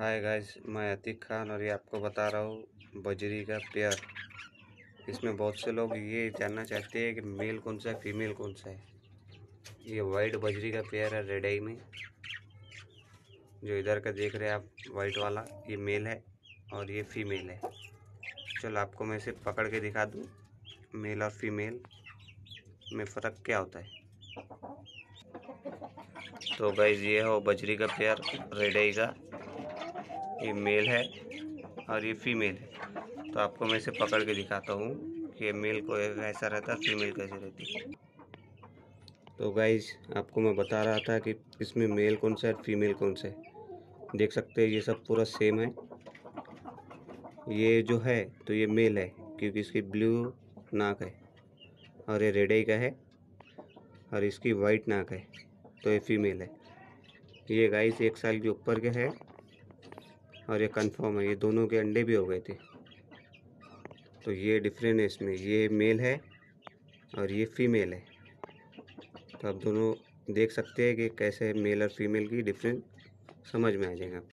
Hi guys, मैं अतीक खान और ये आपको बता रहा हूँ, बजरी का पेयर। इसमें बहुत से लोग ये जानना चाहते हैं कि मेल कौन सा है, फीमेल कौन सा है। ये वाइट बजरी का पेयर है रेड आई में। जो इधर का देख रहे हैं आप, वाइट वाला, ये मेल है और ये फीमेल है। चलो आपको मैं इसे पकड़ के दिखा दूँ, मेल और फीमेल में फ़र्क क्या होता है। तो गाइज़ ये हो बजरी का पेयर, रेड आई का। ये मेल है और ये फीमेल है। तो आपको मैं इसे पकड़ के दिखाता हूँ कि मेल को कैसा रहता है फीमेल कैसे रहती। है तो गाइज़ आपको मैं बता रहा था कि इसमें मेल कौन सा है फीमेल कौन सा है। देख सकते हैं, ये सब पूरा सेम है। ये जो है तो ये मेल है, क्योंकि इसकी ब्लू नाक है और ये रेड का है और इसकी वाइट नाक है तो ये फीमेल है। ये गाइस एक साल के ऊपर के है। और ये कंफर्म है, ये दोनों के अंडे भी हो गए थे। तो ये डिफरेंट है इसमें। ये मेल है और ये फीमेल है। तो आप दोनों देख सकते हैं कि कैसे मेल और फीमेल की डिफरेंट समझ में आ जाएगा।